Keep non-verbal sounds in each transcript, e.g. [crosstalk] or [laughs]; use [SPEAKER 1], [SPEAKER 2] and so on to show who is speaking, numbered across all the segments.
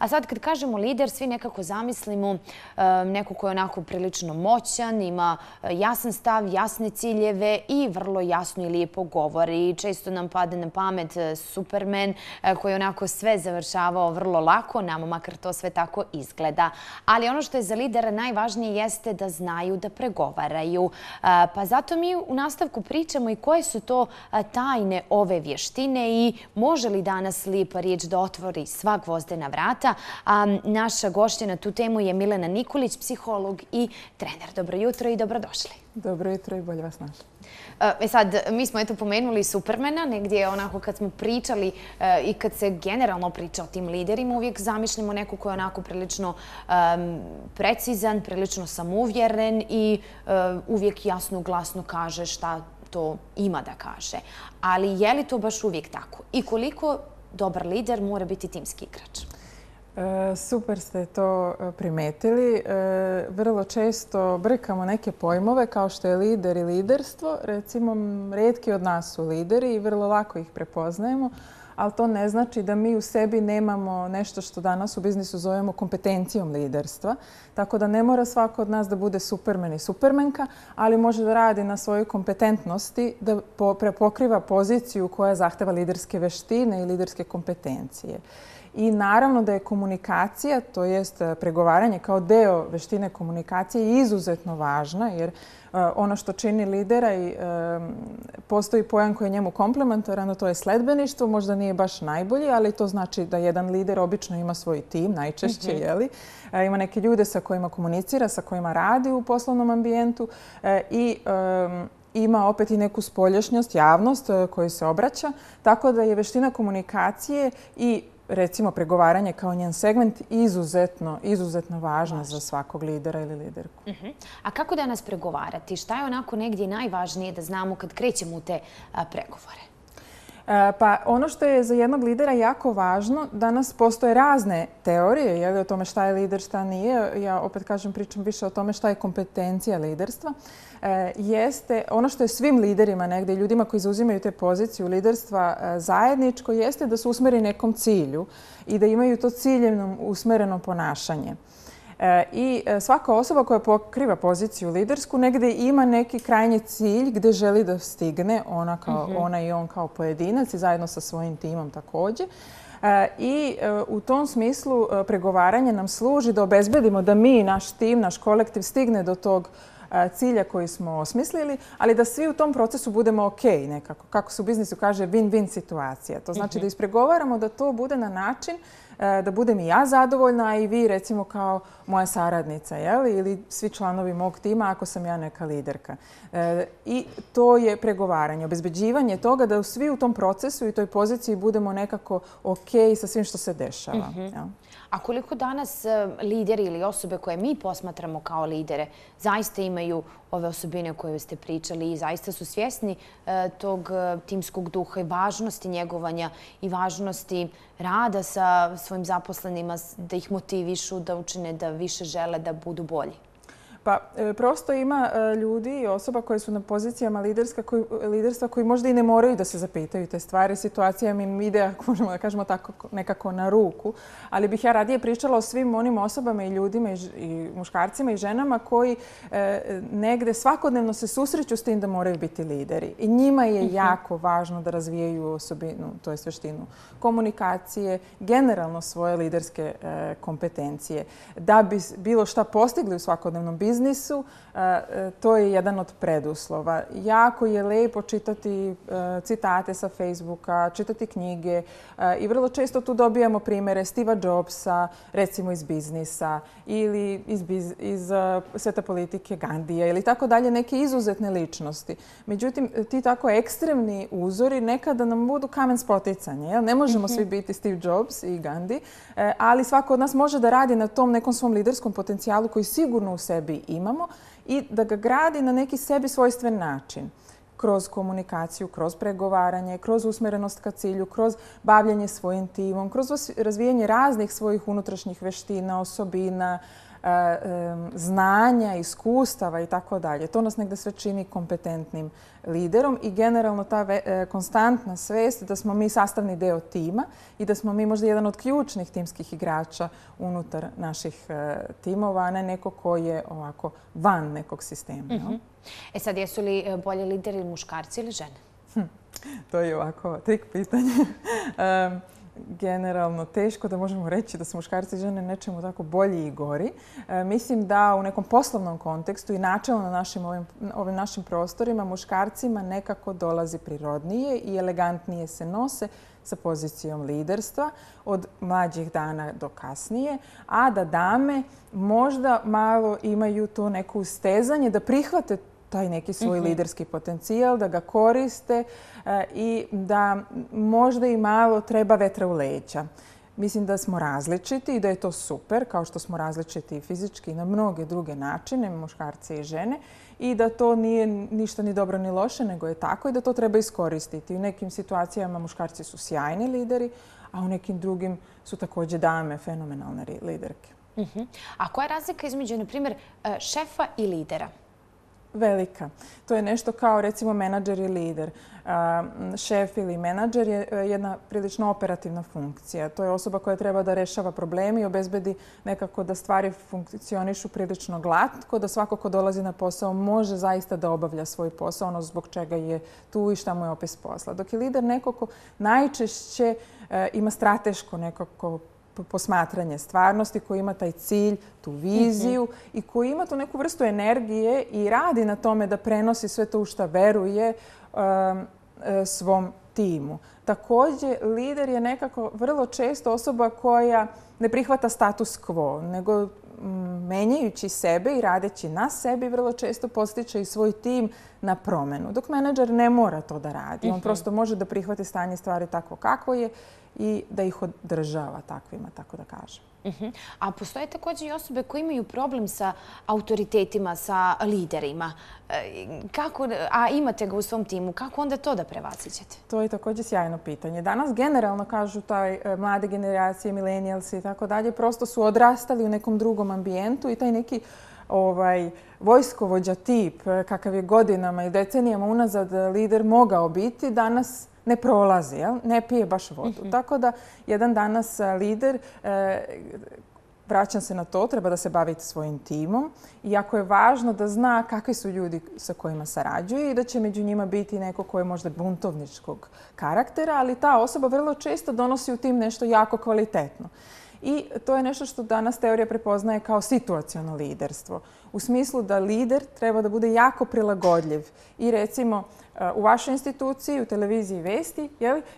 [SPEAKER 1] A sad kad kažemo lider, svi nekako zamislimo neko ko je onako prilično moćan, ima e, jasan stav, jasne ciljeve i vrlo jasno i lijepo govori. Često nam pade na pamet e, Superman e, koji je onako sve završavao vrlo lako, nama makar to sve tako izgleda. Ali ono što je za lidera najvažnije jeste da znaju da pregovaraju. Pa zato mi u nastavku pričamo i koje su to tajne ove vještine i može li danas lijepa riječ da otvori sva gvozdena vrata. Naša gošća na tu temu je Milena Nikolić, psiholog i trener. Dobro jutro i dobrodošli.
[SPEAKER 2] Dobro jutro i bolje vas našli.
[SPEAKER 1] E sad, mi smo eto pomenuli Supermana, negdje onako kad smo pričali e, i kad se generalno priča o tim liderima, uvijek zamišljamo neko ko je onako prilično precizan, prilično samouvjeren i e, uvijek jasno, glasno kaže šta to ima da kaže. Ali je li to baš uvijek tako? I koliko dobar lider mora biti timski igrač?
[SPEAKER 2] E, super ste to e, primetili. E, vrlo često brkamo neke pojmove kao što je lider i liderstvo. Recimo, redki od nas su lideri i vrlo lako ih prepoznajemo ali to ne znači da mi u sebi nemamo nešto što danas u biznisu zovemo kompetencijom liderstva. Tako da ne mora svako od nas da bude supermen i supermenka, ali može da radi na svojoj kompetentnosti da prepokriva poziciju koja zahteva liderske veštine i liderske kompetencije. I naravno da je komunikacija, to jest pregovaranje kao deo veštine komunikacije, izuzetno važna jer Eh, ono što čini lidera i postoji pojam koji je njemu komplementaran, to je sledbeništvo, možda nije baš najbolji, ali to znači da jedan lider obično ima svoj tim, najčešće, mhm. jeli? Ima neke ljude sa kojima komunicira, sa kojima radi u poslovnom ambijentu i ima opet i neku spolješnjost, javnost koju se obraća. Tako da je veština komunikacije i recimo pregovaranje kao njen segment izuzetno, izuzetno važna za svakog lidera ili liderku.
[SPEAKER 1] Mhm. A kako danas pregovarati? Šta je onako negdje najvažnije da znamo kad krećemo u te pregovore?
[SPEAKER 2] E, pa ono što je za jednog lidera jako važno, danas postoje razne teorije o tome šta je lider, šta nije. Ja opet kažem, pričam više o tome šta je kompetencija liderstva. E, jeste ono što je svim liderima negdje, ljudima koji zauzimaju te pozicije liderstva e, zajedničko, jeste da su usmeri nekom cilju i da imaju to ciljevno usmereno ponašanje. E, I svaka osoba koja pokriva poziciju lidersku negdje ima neki krajnji cilj gdje želi da stigne ona, kao, mhm. ona i on kao pojedinac i zajedno sa svojim timom također. I u tom smislu pregovaranje nam služi da obezbedimo da mi, naš tim, naš kolektiv stigne do tog cilja koji smo osmislili, ali da svi u tom procesu budemo ok nekako. Kako se u biznisu kaže win-win situacija. To znači da mhm. ispregovaramo da to bude na način da budem i ja zadovoljna, i vi recimo kao moja saradnica ili svi članovi mog tima ako sam ja neka liderka. E, I to je pregovaranje, obezbeđivanje toga da svi u tom procesu i toj poziciji budemo nekako ok sa svim što se dešava. Mhm.
[SPEAKER 1] A koliko danas e, lideri ili osobe koje mi posmatramo kao lidere zaista imaju ove osobine koje ste pričali i zaista su svjesni e, tog e, timskog duha i važnosti njegovanja i važnosti rada sa svojim zaposlenima, da ih motivišu, da učine da više žele da budu bolji?
[SPEAKER 2] Pa e, prosto ima e, ljudi i osoba koje su na pozicijama liderstva koji možda i ne moraju da se zapitaju te stvari. Situacija mi ide, ako možemo da kažemo tako, nekako na ruku. Ali bih ja radije pričala o svim onim osobama i ljudima i muškarcima i ženama koji e, negde svakodnevno se susreću s tim da moraju biti lideri. I njima je mhm. jako važno da razvijaju osobinu, to je sveštinu komunikacije, generalno svoje liderske kompetencije. Da bi bilo šta postigli u svakodnevnom biznisu, biznisu, e, e, to je jedan od preduslova. Jako je lepo čitati e, citate sa Facebooka, čitati knjige i vrlo često tu dobijamo primere Steva Jobsa, recimo iz biznisa ili iz, iz sveta politike Gandija ili tako dalje, neke izuzetne ličnosti. Međutim, ti tako ekstremni uzori nekada nam budu kamen spoticanje. Ne možemo svi mhm. biti Steve Jobs i Gandhi, ali svako od nas može da radi na tom nekom svom liderskom potencijalu koji sigurno u sebi imamo i da ga gradi na neki sebi svojstven način. Kroz komunikaciju, kroz pregovaranje, kroz usmerenost ka cilju, kroz bavljanje svojim timom, kroz razvijanje raznih svojih unutrašnjih veština, osobina, znanja, iskustava i tako dalje. To nas negde sve čini kompetentnim liderom i generalno ta e, konstantna svest da smo mi sastavni deo tima i da smo mi možda jedan od ključnih timskih igrača unutar naših e, timova, a ne neko ko je ovako van nekog sistema. Mhm.
[SPEAKER 1] E sad, jesu li e, bolje lideri muškarci ili žene? Hm,
[SPEAKER 2] to je ovako trik pitanje. [laughs] generalno teško da možemo reći da su muškarci i žene nečemu tako bolji i gori. E, mislim da u nekom poslovnom kontekstu i načelno na našim ovim, ovim našim prostorima muškarcima nekako dolazi prirodnije i elegantnije se nose sa pozicijom liderstva od mlađih dana do kasnije, a da dame možda malo imaju to neko ustezanje da prihvate taj neki svoj mhm. liderski potencijal, da ga koriste e, i da možda i malo treba vetra u leća. Mislim da smo različiti i da je to super, kao što smo različiti i fizički i na mnoge druge načine, muškarce i žene, i da to nije ništa ni dobro ni loše, nego je tako i da to treba iskoristiti. U nekim situacijama muškarci su sjajni lideri, a u nekim drugim su također dame, fenomenalne liderke.
[SPEAKER 1] Mhm. A koja je razlika između, na primjer, e, šefa i lidera?
[SPEAKER 2] Velika. To je nešto kao recimo menadžer i lider. Šef ili menadžer je e, jedna prilično operativna funkcija. To je osoba koja treba da rešava problemi i obezbedi nekako da stvari funkcionišu prilično glatko, da svako ko dolazi na posao može zaista da obavlja svoj posao, ono zbog čega je tu i šta mu je opis posla. Dok je lider neko ko najčešće e, ima strateško nekako posmatranje stvarnosti, koji ima taj cilj, tu viziju mhm. i koji ima tu neku vrstu energije i radi na tome da prenosi sve to u što veruje um, e, svom timu. Također, lider je nekako vrlo često osoba koja ne prihvata status quo, nego menjajući sebe i radeći na sebi, vrlo često postiče i svoj tim na promenu. Dok menadžer ne mora to da radi. On mhm. prosto može da prihvati stanje stvari tako kako je i da ih održava takvima, tako da kažem.
[SPEAKER 1] Mhm. A postoje također i osobe koje imaju problem sa autoritetima, sa liderima. E, kako, a imate ga u svom timu, kako onda to da prevazićete?
[SPEAKER 2] To je također sjajno pitanje. Danas generalno kažu taj e, mlade generacije, milenijalci i tako dalje, prosto su odrastali u nekom drugom ambijentu i taj neki ovaj, vojskovođa tip, e, kakav je godinama i decenijama unazad lider mogao biti, danas ne prolazi, jel? ne pije baš vodu. Mhm. Tako da jedan danas lider, e, vraćam se na to, treba da se bavite svojim timom. I jako je važno da zna kakvi su ljudi sa kojima sarađuje i da će među njima biti neko ko je možda buntovničkog karaktera, ali ta osoba vrlo često donosi u tim nešto jako kvalitetno. I to je nešto što danas teorija prepoznaje kao situacijalno liderstvo. U smislu da lider treba da bude jako prilagodljiv. I recimo, e, u vašoj instituciji, u televiziji Vesti,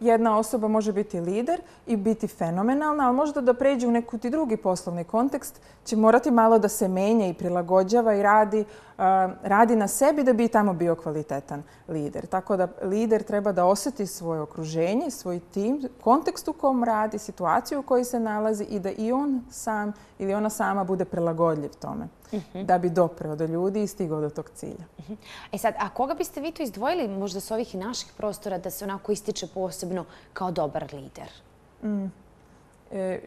[SPEAKER 2] jedna osoba može biti lider i biti fenomenalna, ali možda da pređe u neki drugi poslovni kontekst, će morati malo da se menja i prilagođava i radi, e, radi na sebi da bi tamo bio kvalitetan lider. Tako da lider treba da osjeti svoje okruženje, svoj tim, kontekst u kom radi, situaciju u kojoj se nalazi i da i on sam ili ona sama bude prilagodljiv tome mhm. da bi dopreo do ljudi i stigao do tog cilja. Mhm.
[SPEAKER 1] E sad, a koga biste vi to izdvojili možda s ovih naših prostora da se onako ističe posebno kao dobar lider? Mm.
[SPEAKER 2] E,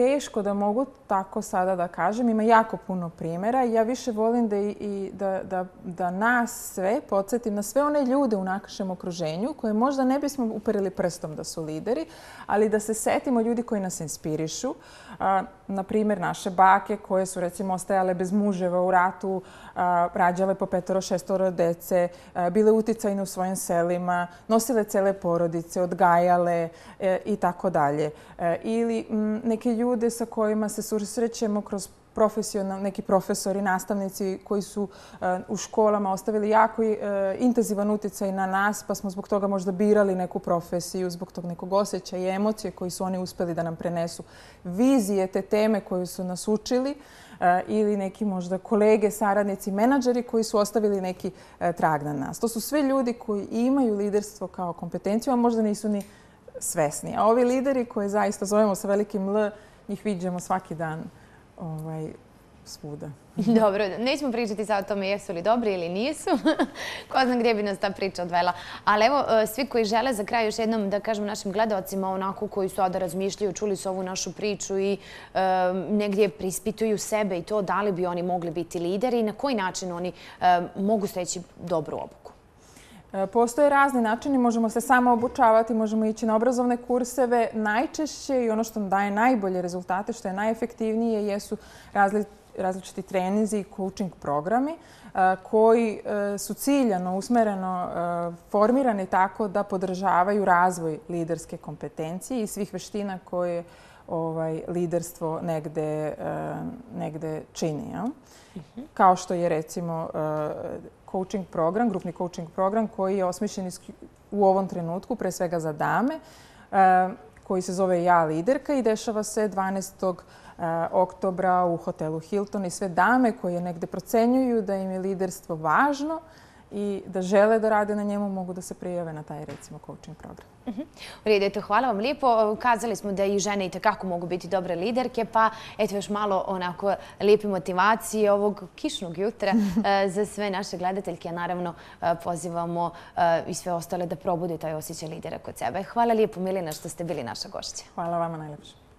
[SPEAKER 2] teško da mogu tako sada da kažem. Ima jako puno primjera i ja više volim da, i, da, da, da nas sve podsjetim na sve one ljude u našem okruženju koje možda ne bismo uperili prstom da su lideri, ali da se setimo ljudi koji nas inspirišu. A, na primjer, naše bake koje su recimo ostajale bez muževa u ratu, a, rađale po petoro, šestoro dece, a, bile uticajne u svojim selima, nosile cele porodice, odgajale e, i tako dalje. E, ili m, neke ljude ljude sa kojima se susrećemo kroz profesionalni, neki profesori, nastavnici koji su uh, u školama ostavili jako uh, intenzivan utjecaj na nas, pa smo zbog toga možda birali neku profesiju, zbog tog nekog osjećaja i emocije koji su oni uspeli da nam prenesu. Vizije te teme koje su nas učili uh, ili neki možda kolege, saradnici, menadžeri koji su ostavili neki trag na nas. To su sve ljudi koji imaju liderstvo kao kompetenciju, a možda nisu ni svesni. A ovi lideri koje zaista zovemo sa velikim L, njih vidimo svaki dan ovaj, svuda. [laughs]
[SPEAKER 1] Dobro, nećemo pričati sad o tome jesu li dobri ili nisu. [laughs] Ko zna gdje bi nas ta priča odvela. Ali evo, e, svi koji žele za kraj još jednom da kažem našim gledalcima onako koji su sada razmišljaju, čuli su ovu našu priču i e, negdje prispituju sebe i to da li bi oni mogli biti lideri i na koji način oni e, mogu steći dobru obuku.
[SPEAKER 2] E, postoje razni načini, možemo se samo obučavati, možemo ići na obrazovne kurseve. Najčešće i ono što nam daje najbolje rezultate, što je najefektivnije, jesu različiti treninzi i coaching programi e, koji e, su ciljano, usmereno formirani tako da podržavaju razvoj liderske kompetencije i svih veština koje ovaj, liderstvo negde, negde čini. Mhm. Kao što je recimo coaching program, grupni coaching program koji je osmišljen u ovom trenutku, pre svega za dame, koji se zove Ja liderka i dešava se 12. Eh, oktobra u hotelu Hilton i sve dame koje negde procenjuju da im je liderstvo važno i da žele da rade na njemu, mogu da se prijave na taj, recimo, coaching program.
[SPEAKER 1] Mhm. U redu, eto, hvala vam lijepo. Kazali smo da i žene i takako mogu biti dobre liderke, pa eto još malo onako lijepe motivacije ovog kišnog jutra [laughs] eh, za sve naše gledateljke. A naravno, eh, pozivamo i sve ostale da probude taj osjećaj lidera kod sebe. Hvala lijepo, Milina, što ste bili naša gošća.
[SPEAKER 2] Hvala vama najlepše.